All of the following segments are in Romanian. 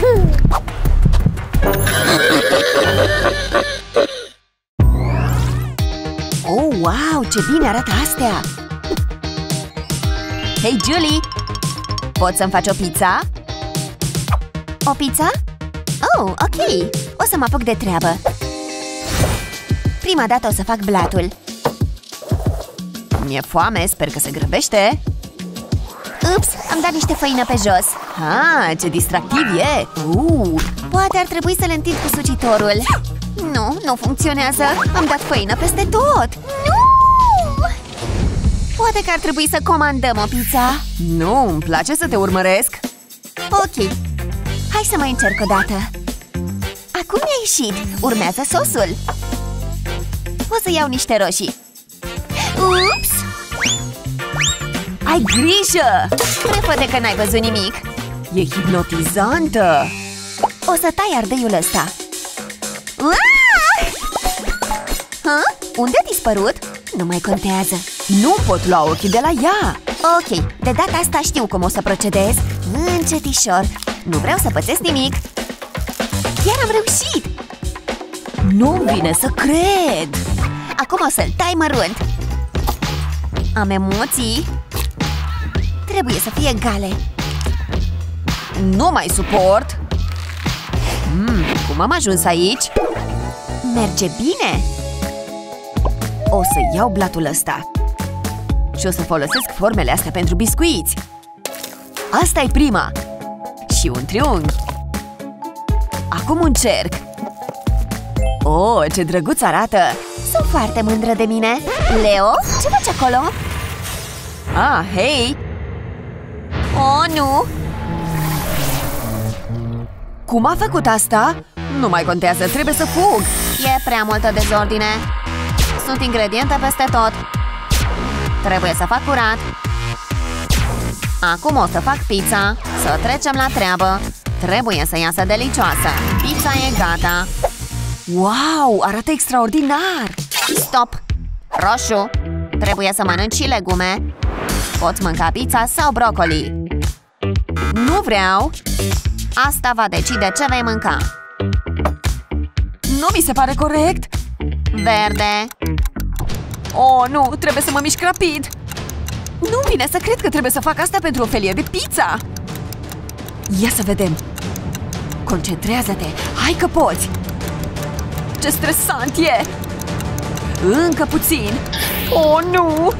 Light Oh, wow, ce bine arată astea! Hei, Julie! Poți să-mi faci o pizza? O pizza? Oh, ok! O să mă apuc de treabă Prima dată o să fac blatul Mi-e foame, sper că se grăbește Ups, am dat niște făină pe jos Ah, ce distractiv e! Uh, poate ar trebui să le întind cu sucitorul. Nu, nu funcționează. Am dat făină peste tot. Nu! Poate că ar trebui să comandăm o pizza. Nu, îmi place să te urmăresc. Ok, hai să mai încerc o dată. Acum mi-a ieșit. Urmează sosul. O să iau niște roșii. Ups! Ai grijă! Prefăde că n-ai văzut nimic E hipnotizantă! O să tai ardeiul ăsta. Uah! Ha? Unde a dispărut? Nu mai contează. Nu pot lua ochii de la ea! Ok, de data asta știu cum o să procedez. Încetișor. Nu vreau să pățesc nimic. Chiar am reușit! Nu-mi vine să cred! Acum o să-l tai mărunt. Am emoții. Trebuie să fie egale Nu mai suport mm, Cum am ajuns aici? Merge bine O să iau blatul ăsta Și o să folosesc formele astea pentru biscuiți asta e prima Și un triunghi Acum un cerc Oh, ce drăguț arată! Sunt foarte mândră de mine Leo, ce faci acolo? Ah, hei! Oh, nu! Cum a făcut asta? Nu mai contează, trebuie să fug! E prea multă dezordine. Sunt ingrediente peste tot. Trebuie să fac curat. Acum o să fac pizza. Să trecem la treabă. Trebuie să iasă delicioasă. Pizza e gata. Wow, arată extraordinar! Stop! Roșu! Trebuie să mănânci și legume. Poți mânca pizza sau brocoli Nu vreau Asta va decide ce vei mânca. Nu mi se pare corect. Verde. Oh, nu, trebuie să mă mișc rapid. Nu vine să cred că trebuie să fac asta pentru o felie de pizza. Ia să vedem. Concentrează-te, hai că poți. Ce stresant e. Încă puțin. Oh, nu.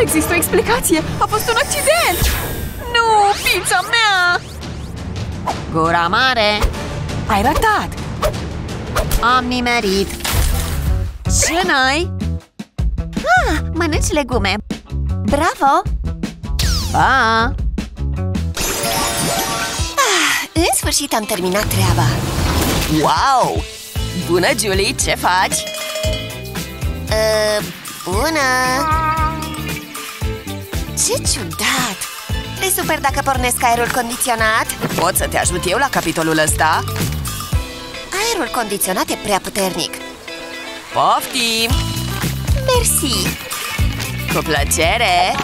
Există o explicație, a fost un accident. Nu, pizza mea Gura mare Ai ratat Am nimerit Ce n-ai? Ah, mănânci legume Bravo! Pa! Ah, în sfârșit am terminat treaba Wow! Bună, Julie! Ce faci? Uh, bună! Ce ciudat! E super dacă pornesc aerul condiționat Pot să te ajut eu la capitolul ăsta? Aerul condiționat e prea puternic Poftim! Mersi! Cu plăcere!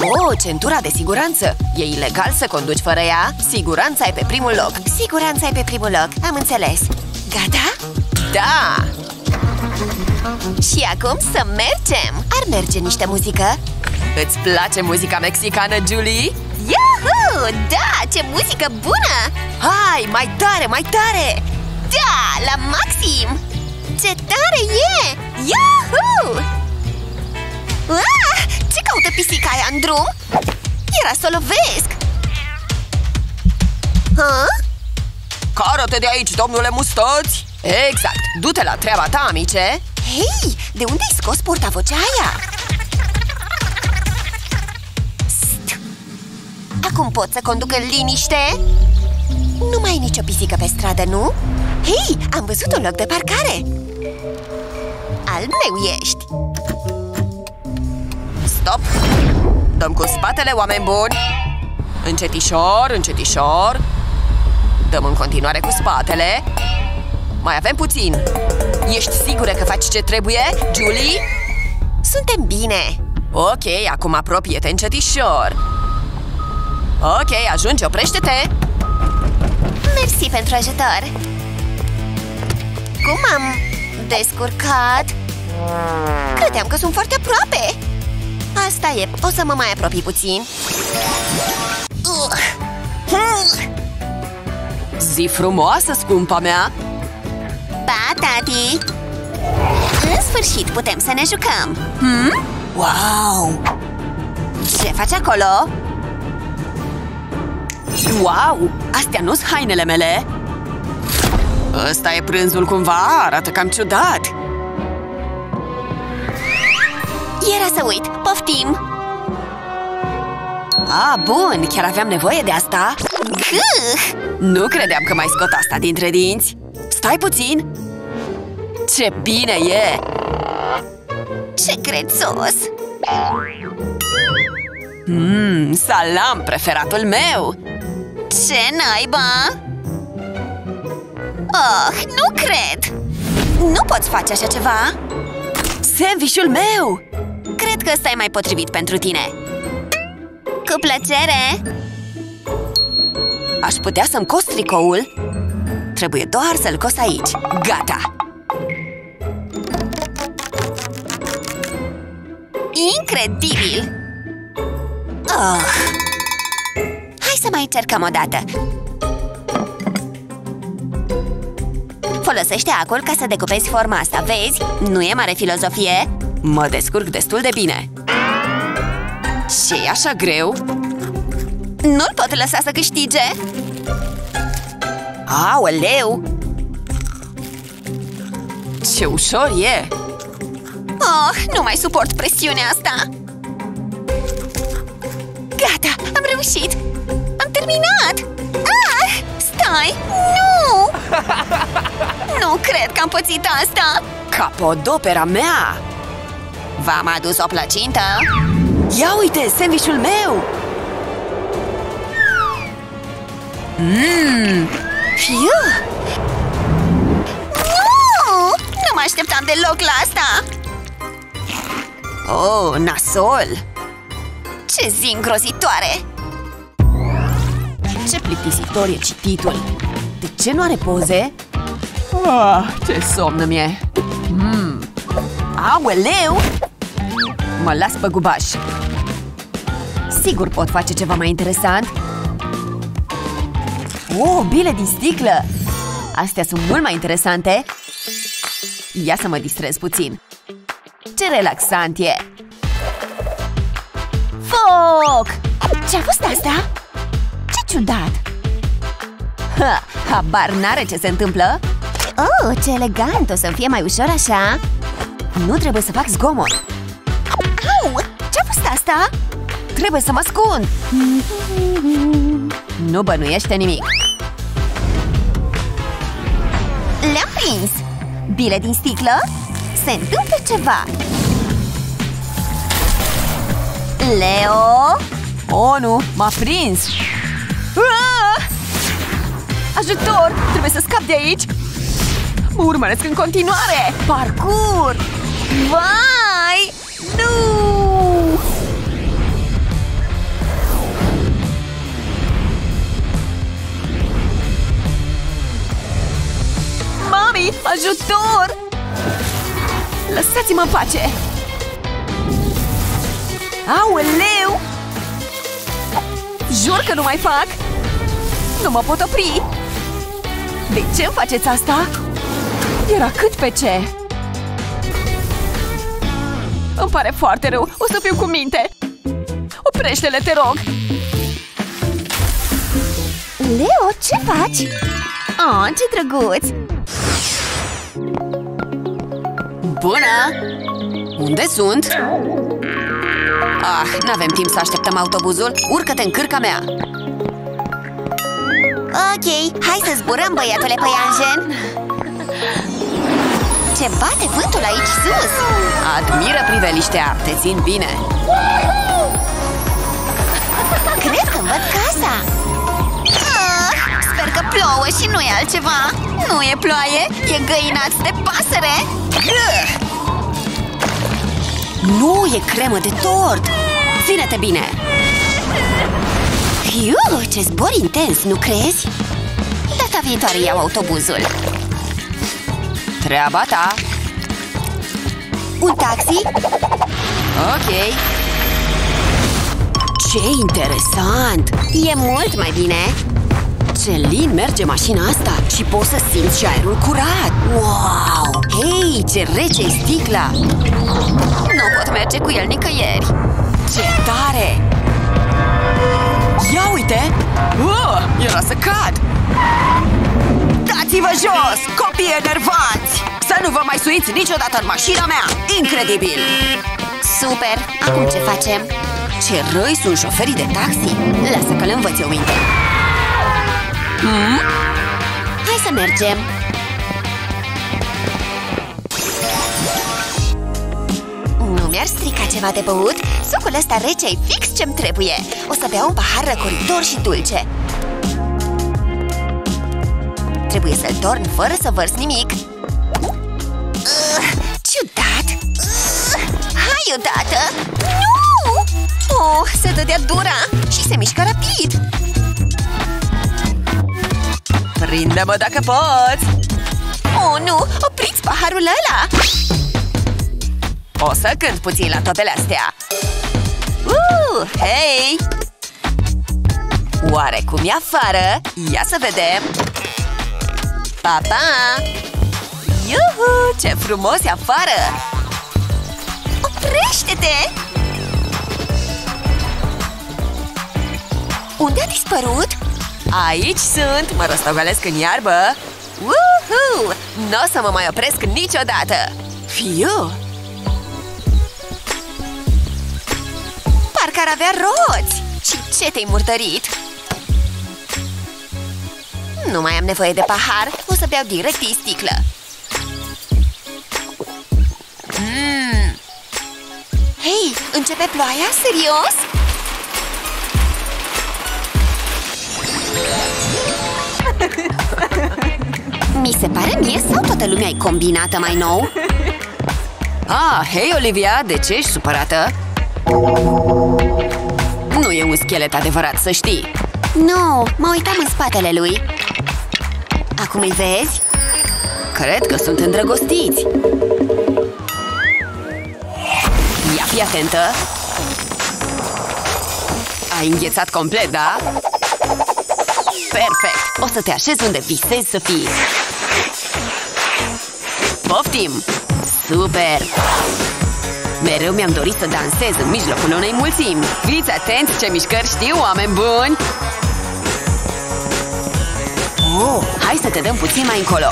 Oh, centura de siguranță! E ilegal să conduci fără ea? Siguranța e pe primul loc Siguranța e pe primul loc, am înțeles Gata? Da! Și acum să mergem! Ar merge niște muzică? Îți place muzica mexicană, Julie? Yahoo! Da, ce muzică bună! Hai, mai tare, mai tare! Da, la maxim! Ce tare e! Yahoo! Ah, ce caută pisica aia în drum? Era să o lovesc! Ha? Cară-te de aici, domnule Mustăți! Exact! Du-te la treaba ta, amice! Hei, de unde ai scos portavocea aia? Acum pot să conduc în liniște? Nu mai e nicio pisică pe stradă, nu? Hei, am văzut un loc de parcare! Al meu ești! Stop! Dăm cu spatele, oameni buni! Încetișor, încetișor! Dăm în continuare cu spatele Mai avem puțin Ești sigură că faci ce trebuie, Julie? Suntem bine Ok, acum apropie-te încetișor Ok, ajungi, oprește-te Mersi pentru ajutor! Cum am descurcat? Credeam că sunt foarte aproape! Asta e, o să mă mai apropii puțin Zi frumoasă, scumpa mea! Pa, tati! În sfârșit putem să ne jucăm! Hmm? Wow! Ce faci acolo? Wow! Astea nu sunt hainele mele! Ăsta e prânzul cumva, arată cam ciudat! Era să uit, poftim! Ah, bun, chiar aveam nevoie de asta? Gâh! Nu credeam că mai scot asta dintre dinți! Stai puțin! Ce bine e! Ce crețos! Mmm, salam, preferatul meu! Ce naiba? Oh, nu cred! Nu poți face așa ceva! Sandvișul meu! Cred că ăsta e mai potrivit pentru tine! Cu plăcere! Aș putea să-mi cos tricoul? Trebuie doar să-l cos aici. Gata! Incredibil! Oh. Hai să mai încercăm o dată! Folosește acul ca să decupezi forma asta, vezi? Nu e mare filozofie? Mă descurc destul de bine. ce e așa greu? Nu-l pot lăsa să câștige! Aoleu! Ce ușor e! Oh, nu mai suport presiunea asta! Nu! nu cred că am pățit asta! Capodopera mea! V-am adus o plăcintă? Ia uite, sandvișul meu! Mmm! Fiu! Nu! Nu mă așteptam deloc la asta! Oh, nasol! Ce zi îngrozitoare! Ce plictisitor e cititul! De ce nu are poze? Ah, ce somn mi-e! Mm. Aoleu! Mă las pe gubaș! Sigur pot face ceva mai interesant! Oh, bile din sticlă! Astea sunt mult mai interesante! Ia să mă distrez puțin! Ce relaxant e! Foc! Ce-a fost asta? Ce ciudat! Ha, habar n-are ce se întâmplă? Oh, ce elegant! O să fie mai ușor așa? Nu trebuie să fac zgomot! Au! Ce-a fost asta? Trebuie să mă ascund! Nu bănuiește nimic! Le-am prins! Bile din sticlă? Se întâmplă ceva! Leo? Oh, nu! M-a prins! Ah! Ajutor! Trebuie să scap de aici! Mă urmăresc în continuare! Parcur! Vai! Nu! Mami! Ajutor! Lăsați-mă în pace! Aoleu! Jur că nu mai fac! Nu mă pot opri! De ce îmi faceți asta? Era cât pe ce! Îmi pare foarte rău! O să fiu cu minte! Oprește-le, te rog! Leo, ce faci? Oh, ce drăguț! Bună! Unde sunt? Ah, n-avem timp să așteptăm autobuzul. Urcă-te în cârca mea! Ok, hai să zburăm, băiatule păianjen! Ce bate vântul aici sus! Admiră priveliștea, te țin bine! Cred că văd casa! Ah, sper că plouă și nu e altceva! Nu e ploaie, e găinaț de pasăre! Gâh! Nu e cremă de tort! Ține-te bine! Iu, ce zbor intens, nu crezi? Data viitoare iau autobuzul Treaba ta Un taxi? Ok Ce interesant! E mult mai bine Ce lin merge mașina asta și poți să simți și aerul curat Wow! Hei, ce rece e sticla! Nu pot merge cu el nicăieri să cad! Dați-vă jos, copii enervați! Să nu vă mai suiți niciodată în mașina mea! Incredibil! Super! Acum ce facem? Ce răi sunt șoferii de taxi! Lasă că le învăț eu minte Hmm? Hai să mergem Nu mi-ar strica ceva de băut? Sucul ăsta rece e fix ce-mi trebuie O să beau un pahar răcoritor și dulce Trebuie să-l torn fără să vărs nimic uh, Ciudat uh, Hai odată Nu! Oh, se dădea dura și se mișcă rapid Prinde-mă dacă poți! Oh, nu! Opriți paharul ăla! O să cânt puțin la toate astea Uh, hei! Oare cum e afară? Ia să vedem! Pa, pa! Iuhu, ce frumos e afară! Oprește-te! Unde a dispărut? Aici sunt, mă rostogolesc în iarbă Uhu! Nu o să mă mai opresc niciodată Fiu! Parcă ar avea roți! Și ce te-ai murdărit? Nu mai am nevoie de pahar, o să beau direct din sticlă mm. Hei, începe ploaia? Serios? Mi se pare mie sau toată lumea e combinată mai nou? Ah, hei Olivia, de ce ești supărată? Nu e un schelet adevărat, să știi Nu, mă uitam în spatele lui Acum îi vezi? Cred că sunt îndrăgostiți Ia fi atentă Ai înghețat complet, da? Perfect! O să te așezi unde visezi să fii Poftim! Super! Mereu mi-am dorit să dansez în mijlocul unei mulțimi Fiți atenți ce mișcări știu, oameni buni! Oh, hai să te dăm puțin mai încolo.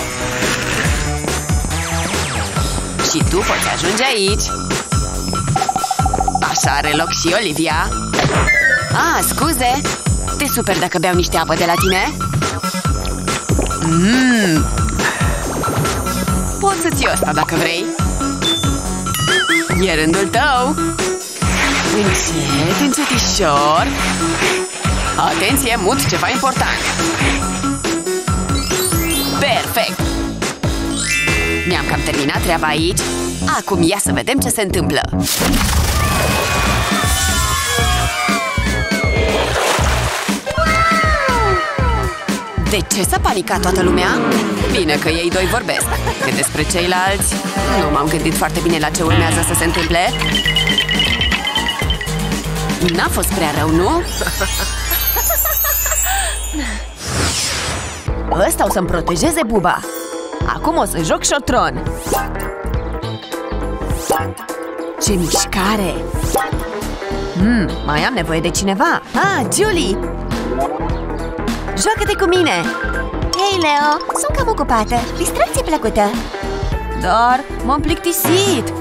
Și tu poți ajunge aici. Așa are loc și Olivia. Ah, scuze. Te super dacă beau niște apă de la tine? Mmm Poți să-ți iei asta dacă vrei. E rândul tău. Încet, încetișor Atenție, mut ceva important Perfect! Mi-am cam terminat treaba aici Acum ia să vedem ce se întâmplă De ce s-a panicat toată lumea? Bine că ei doi vorbesc Cât despre ceilalți Nu m-am gândit foarte bine la ce urmează să se întâmple N-a fost prea rău, nu? Ăsta o să-mi protejeze buba Acum o să joc șotron Ce mișcare! Hmm, mai am nevoie de cineva Ah, Julie! Joacă-te cu mine! Hei, Leo! Sunt cam ocupată. Distracție plăcută. Dar m-am plictisit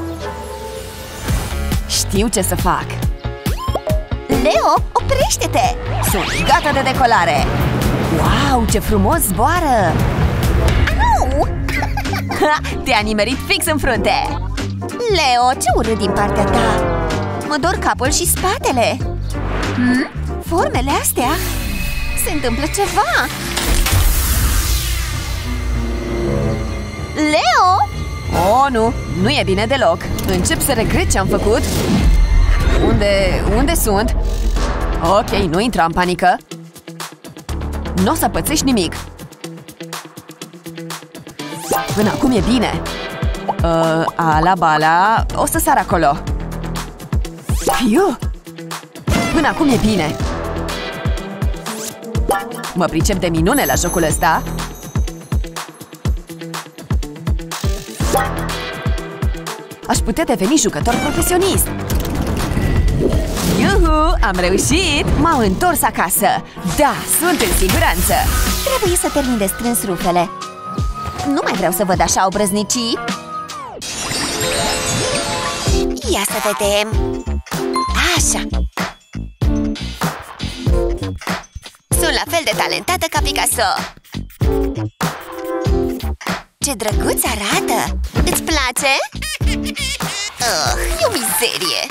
Știu ce să fac Leo, oprește-te! Sunt gata de decolare Wow, ce frumos zboară Au! Te-a nimerit fix în frunte Leo, ce urât din partea ta! Mă dor capul și spatele. Hmm? Formele astea? Se întâmplă ceva! Leo! Oh, nu, nu e bine deloc Încep să regret ce am făcut Unde, unde sunt? Ok, nu intra în panică Nu o să pățești nimic. Până acum e bine. Uh, Ala, bala O să sar acolo. Fiu! Până acum e bine. Mă pricep de minune la jocul ăsta. Aș putea deveni jucător profesionist Iuhu, am reușit! M-am întors acasă! Da, sunt în siguranță! Trebuie să termin de strâns rufele Nu mai vreau să văd așa obrăznicii Ia să vedem Așa Sunt la fel de talentată ca Picasso Ce drăguț arată! Îți place? Oh, e o mizerie!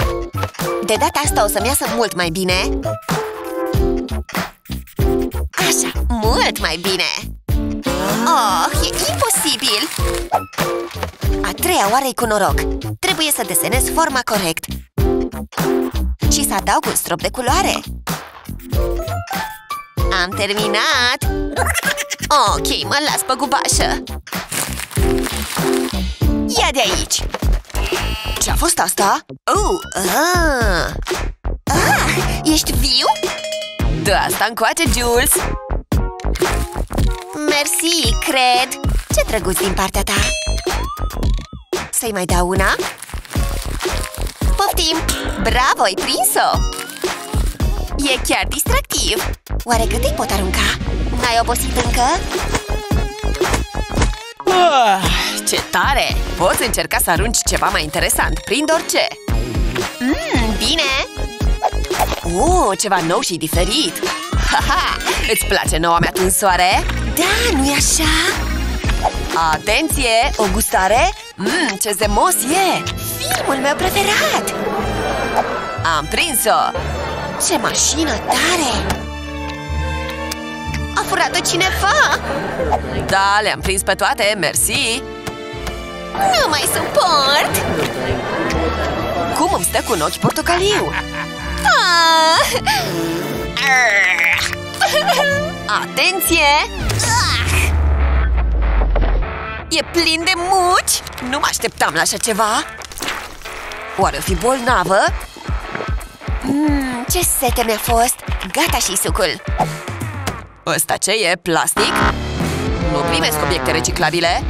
De data asta o să-mi iasă mult mai bine Așa, mult mai bine Oh, e imposibil! A treia oară cu noroc Trebuie să desenez forma corect Și să adaug un strop de culoare Am terminat! Ok, mă las pe gubașă Ia de aici! Ce-a fost asta? Oh, ah. Ah, ești viu? Da, asta încoace, Jules! Mersi, cred! Ce drăguț din partea ta! Să-i mai dau una? Poftim! Bravo, ai prins-o! E chiar distractiv! Oare cât îi pot arunca? N-ai obosit încă? Ah, ce tare! Poți încerca să arunci ceva mai interesant, prind orice! Mmm, bine! Oh, ceva nou și diferit! Ha-ha! Îți place noua mea tunsoare? Da, nu-i așa? Atenție! O gustare? Mmm, ce zemos e! Filmul meu preferat! Am prins-o! Ce mașină tare! A furat-o cineva! Da, le-am prins pe toate, mersi! Nu mai suport! Cum îmi stă cu un ochi portocaliu? Ah! Atenție! Ah! E plin de muci! Nu mă așteptam la așa ceva! Oare o fi bolnavă? Mm, ce sete mi-a fost! Gata și sucul! Ăsta ce e? Plastic? Nu primesc obiecte reciclabile?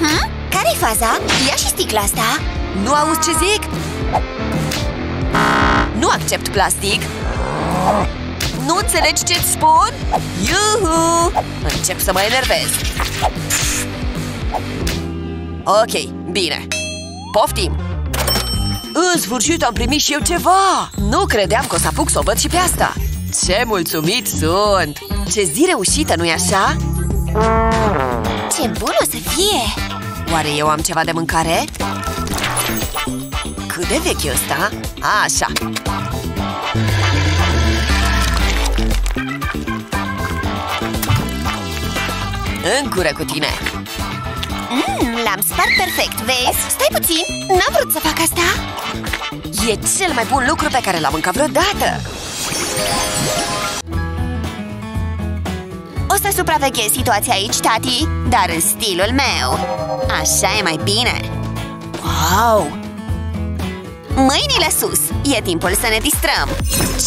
Hm? Care-i faza? Ia și sticla asta! Nu auzi ce zic? Nu accept plastic! Nu înțelegi ce-ți spun? Iuhu! Încep să mă enervez! Ok, bine! Poftim! În sfârșit am primit și eu ceva! Nu credeam că o să apuc să o văd și pe asta! Ce mulțumit sunt! Ce zi reușită, nu-i așa? Ce bun o să fie! Oare eu am ceva de mâncare? Cât de vechi e ăsta? Așa! În cură cu tine! Mm, L-am spart perfect, vezi? Stai puțin, n-am vrut să fac asta E cel mai bun lucru pe care l-am mâncat vreodată! O să supraveghez situația aici, tati Dar în stilul meu Așa e mai bine Wow! Mâinile sus! E timpul să ne distrăm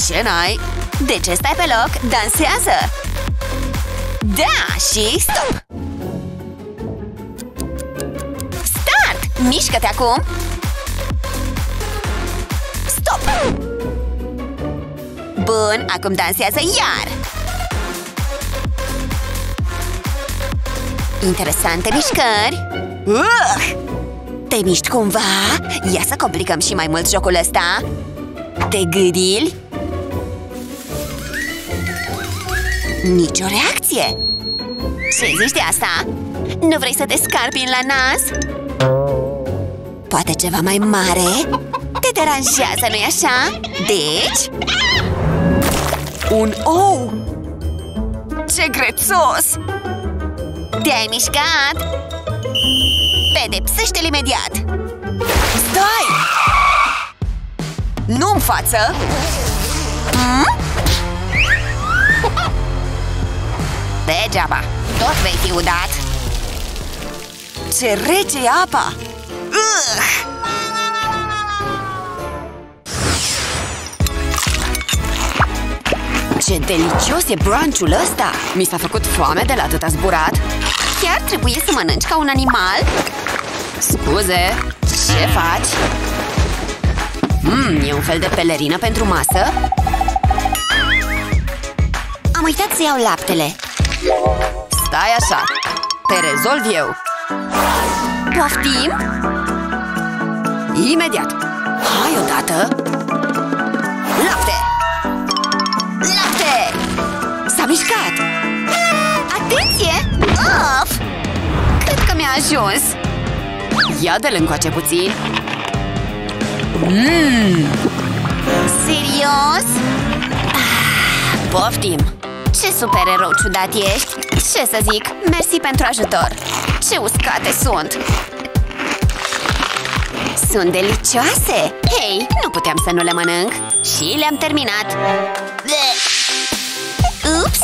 Ce n-ai? De ce stai pe loc? Dansează! Da, și stop! Start! Mișcă-te acum! Stop! Bun, acum dansează iar! Interesante mișcări! Uh! Te miști cumva? Ia să complicăm și mai mult jocul ăsta! Te gâdili? Nici o reacție! Ce zici de asta? Nu vrei să te scarpi la nas? Poate ceva mai mare? Te deranjează, nu-i așa? Deci... Un ou! Ce grețos! Te-ai mișcat? Pedepsește-l imediat! Stai! Nu-mi față! Hmm? Degeaba, tot vei fi udat ce rece e apa! Ugh! Ce delicios e brunchul ăsta! Mi s-a făcut foame de la atâta zburat Chiar trebuie să mănânci ca un animal? Scuze, ce faci? Mmm, e un fel de pelerină pentru masă? Am uitat să iau laptele Stai așa, te rezolv eu Poftim? Imediat Hai odată Lapte! Lapte! S-a mișcat! Atenție! Ajuns Ia de-l încoace puțin Mmm! Serios? Ah, poftim! Ce supererou ciudat ești! Ce să zic? Mersi pentru ajutor! Ce uscate sunt! Sunt delicioase! Hei, nu puteam să nu le mănânc! Și le-am terminat! Ups!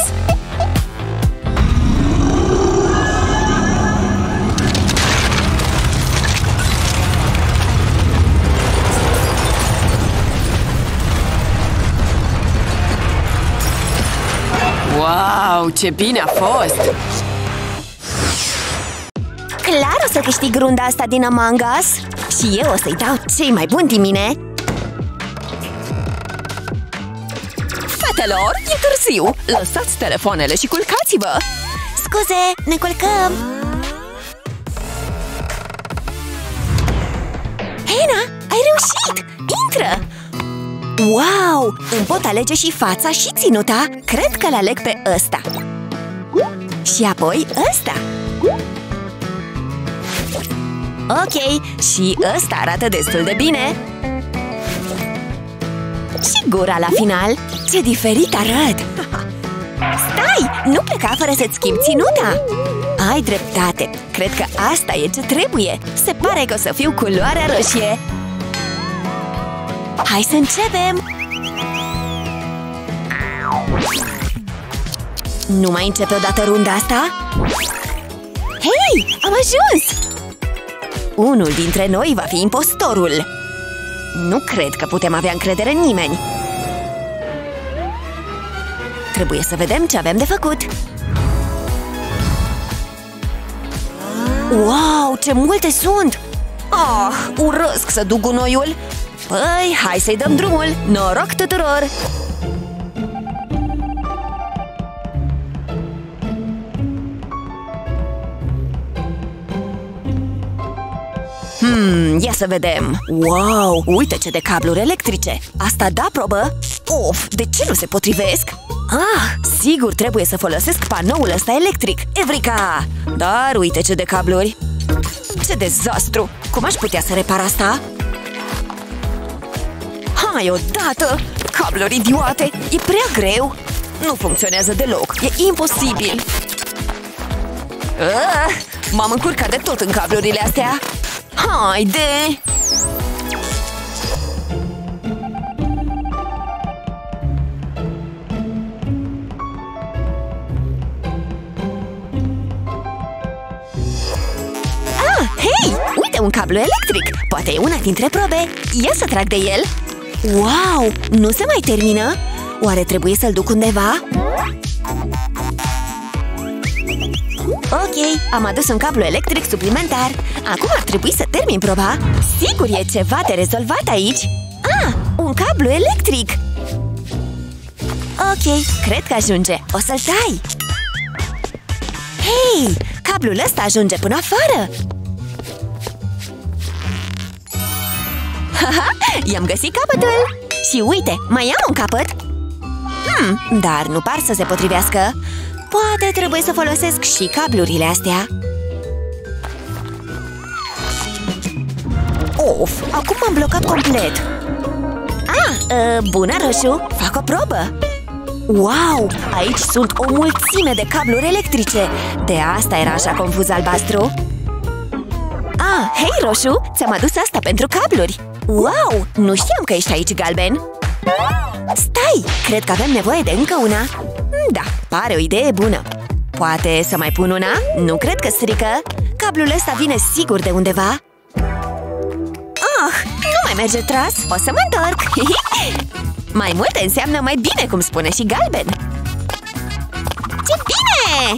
Wow, ce bine a fost! Clar o să câștig runda asta din Among Us Și eu o să-i dau cei mai buni din mine Fetelor, e târziu! Lăsați telefoanele și culcați-vă! Scuze, ne culcăm! Hena, ai reușit! Intră! Wow! Îmi pot alege și fața și ținuta. Cred că l-aleg pe ăsta. Și apoi ăsta. Ok, și ăsta arată destul de bine. Și gura la final. Ce diferit arăt! Stai! Nu pleca fără să-ți schimbi ținuta. Ai dreptate. Cred că asta e ce trebuie. Se pare că o să fiu culoarea roșie Hai să începem! Nu mai începe odată runda asta? Hei! Am ajuns! Unul dintre noi va fi impostorul Nu cred că putem avea încredere în nimeni Trebuie să vedem ce avem de făcut Wow, ce multe sunt! Ah, urăsc să duc gunoiul Păi, hai să-i dăm drumul! Noroc tuturor! Hmm, ia să vedem Wow, uite ce de cabluri electrice Asta da probă? Of, de ce nu se potrivesc? Ah, sigur trebuie să folosesc panoul ăsta electric Evrica! Dar uite ce de cabluri Ce dezastru! Cum aș putea să repar asta? Hai odată! Cabluri idiote! E prea greu! Nu funcționează deloc! E imposibil! Ah, M-am încurcat de tot în cablurile astea! Haide! Ah, hei! Uite un cablu electric! Poate e una dintre probe! Ia să trag de el! Wow! Nu se mai termină? Oare trebuie să-l duc undeva? Ok, am adus un cablu electric suplimentar Acum ar trebui să termin proba Sigur e ceva de rezolvat aici Ah, un cablu electric Ok, cred că ajunge O să-l tai Hei, cablul ăsta ajunge până afară Haha, i-am găsit capătul Și uite, mai am un capăt Hmm, dar nu par să se potrivească Poate trebuie să folosesc și cablurile astea Of, acum m-am blocat complet Ah, uh, bună, Roșu! Fac o probă! Wow! Aici sunt o mulțime de cabluri electrice De asta era așa confuz albastru Ah, hei, Roșu! Ți-am adus asta pentru cabluri Wow! Nu știam că ești aici, Galben Stai! Cred că avem nevoie de încă una Da, pare o idee bună Poate să mai pun una? Nu cred că strică Cablul ăsta vine sigur de undeva Ah, nu mai merge tras, o să mă întorc Mai mult înseamnă mai bine, cum spune și Galben Ce bine!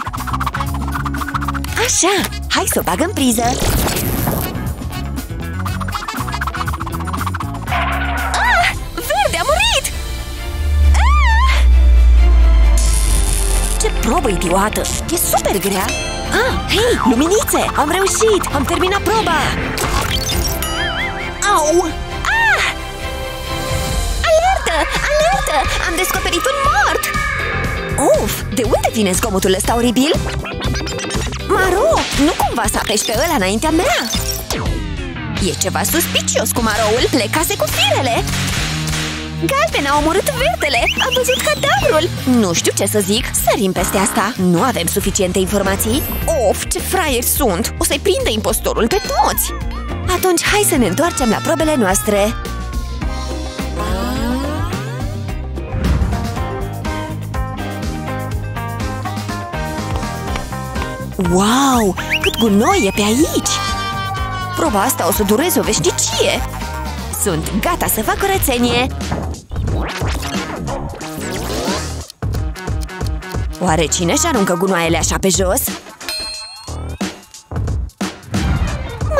Așa, hai să o bag în priză probă idiotă! E super grea! Ah, hei, luminițe! Am reușit! Am terminat proba! Au! Ah! Alertă! Alertă! Am descoperit un mort! Uf! De unde vine zgomotul ăsta oribil? Maro! Nu cumva să apeși pe ăla înaintea mea? E ceva suspicios cu Maroul! Plecase cu firele! Galben a omorât verdele! Am văzut cadavrul! Nu știu ce să zic, sărim peste asta Nu avem suficiente informații Of, ce fraieri sunt! O să-i prindă impostorul pe toți! Atunci hai să ne întoarcem la probele noastre Wow! Cât gunoi e pe aici! Proba asta o să dureze o veșnicie! Sunt gata să fac curățenie! Oare cine și aruncă gunoaiele așa pe jos?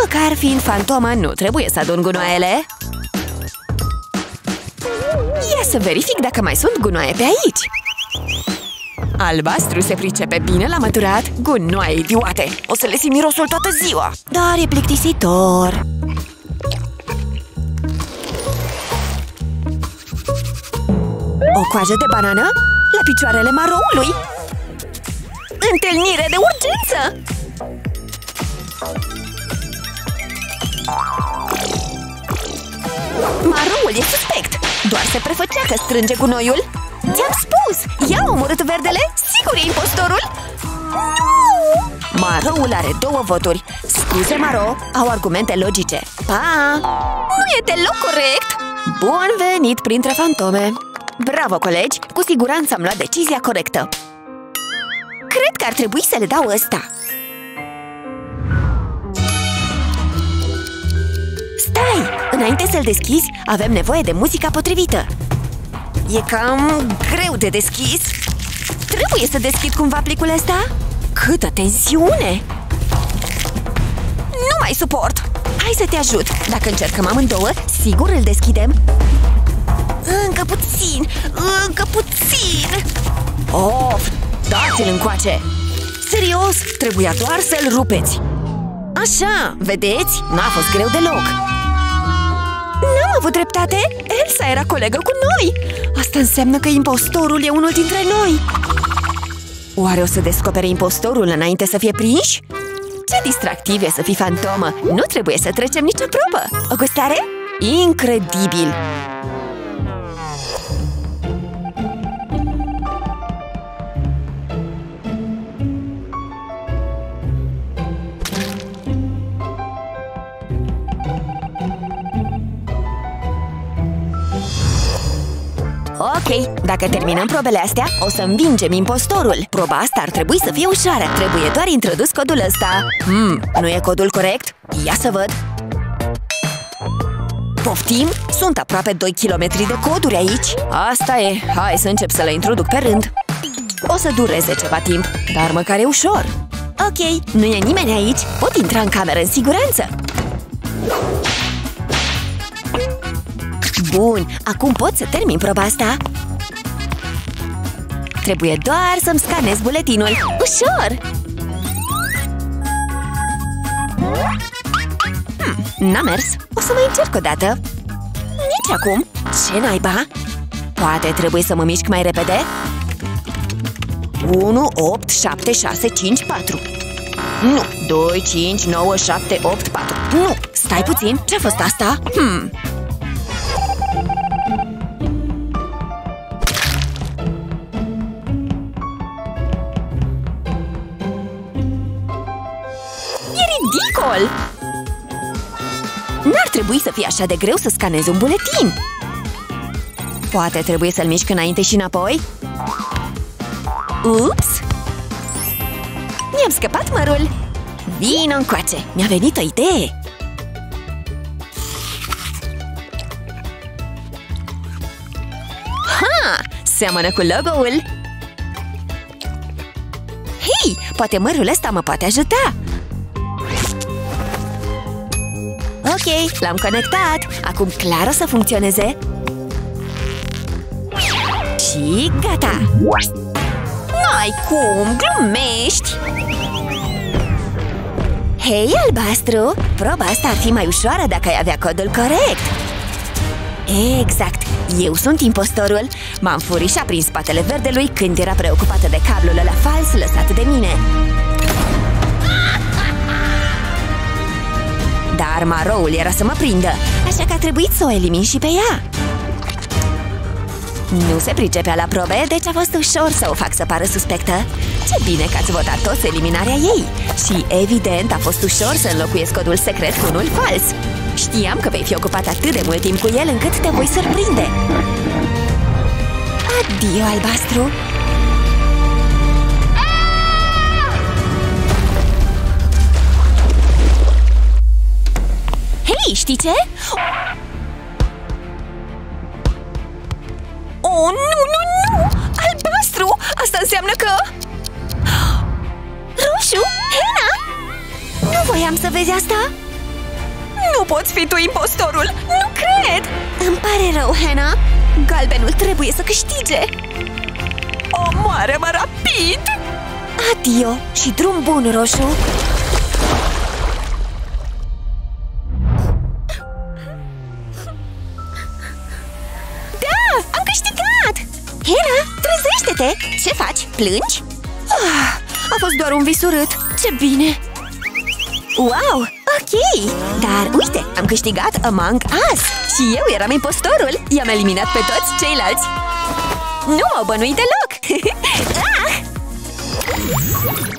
Măcar fiind fantoma, nu trebuie să adun gunoaiele. Ia să verific dacă mai sunt gunoaie pe aici. Albastru se pricepe bine la măturat. Gunoaie idiote! O să le simt mirosul toată ziua. Dar e plictisitor. O coajă de banană? La picioarele maroului Întâlnire de urgență! Maroul e suspect Doar se prefăcea că strânge gunoiul Ți-am spus! Ea a omorât verdele? Sigur e impostorul? Nu! Maroul are două voturi Scuze, Maro, au argumente logice Pa! Nu e deloc corect! Bun venit printre fantome! Bravo, colegi! Cu siguranță am luat decizia corectă Cred că ar trebui să le dau ăsta Stai! Înainte să-l deschizi, avem nevoie de muzica potrivită E cam greu de deschis Trebuie să deschid cumva plicul ăsta? Câtă tensiune! Nu mai suport! Hai să te ajut! Dacă încercăm amândouă, sigur îl deschidem Încă puțin! Încă puțin! Of! Dați-l încoace! Serios, trebuia doar să-l rupeți! Așa, vedeți? N-a fost greu deloc! N-am avut dreptate! Elsa era colegă cu noi! Asta înseamnă că impostorul e unul dintre noi! Oare o să descopere impostorul înainte să fie prinși? Ce distractiv e să fii fantomă! Nu trebuie să trecem nicio probă! O gustare? Incredibil! Ok, dacă terminăm probele astea, o să învingem impostorul. Proba asta ar trebui să fie ușoară. Trebuie doar introdus codul ăsta. Hmm, nu e codul corect? Ia să văd. Poftim? Sunt aproape 2 km de coduri aici. Asta e, hai să încep să le introduc pe rând. O să dureze ceva timp, dar măcar e ușor. Ok, nu e nimeni aici, pot intra în cameră în siguranță Bun, acum pot să termin proba asta? Trebuie doar să-mi scanez buletinul Ușor! Hmm, n-a mers O să mai încerc o dată Nici acum Ce naiba? Poate trebuie să mă mișc mai repede? 1, 8, 7, 6, 5, 4 Nu, 2, 5, 9, 7, 8, 4 Nu, stai puțin, ce-a fost asta? Hmm, trebui să fie așa de greu să scanezi un buletin! Poate trebuie să-l mișc înainte și înapoi? Ups! Mi-am scăpat mărul! Vino încoace! Mi-a venit o idee! Ha! Seamănă cu logo-ul! Hei! Poate mărul ăsta mă poate ajuta! Ok, l-am conectat! Acum clar o să funcționeze! Și gata! Ai cum, glumești! Hei, albastru! Proba asta ar fi mai ușoară dacă ai avea codul corect! Exact! Eu sunt impostorul! M-am furișat prin spatele verdelui când era preocupată de cablul ăla fals lăsat de mine! Dar maroul era să mă prindă, așa că a trebuit să o elimin și pe ea! Nu se pricepea la probe, deci a fost ușor să o fac să pară suspectă. Ce bine că ați votat toți eliminarea ei! Și, evident, a fost ușor să înlocuiesc codul secret cu unul fals. Știam că vei fi ocupat atât de mult timp cu el încât te voi surprinde. Adio, albastru! Ce? Oh, nu, nu, nu! Albastru! Asta înseamnă că... Roșu? Hena? Nu voiam să vezi asta! Nu poți fi tu impostorul! Nu cred! Îmi pare rău, Hena! Galbenul trebuie să câștige! Omoară-mă rapid! Adio și drum bun, Roșu! Trezește-te! Ce faci? Plângi? Ah, a fost doar un vis urât. Ce bine! Wow! Ok! Dar uite, am câștigat Among Us! Și eu eram impostorul! I-am eliminat pe toți ceilalți! Nu m-au bănuit deloc! ah!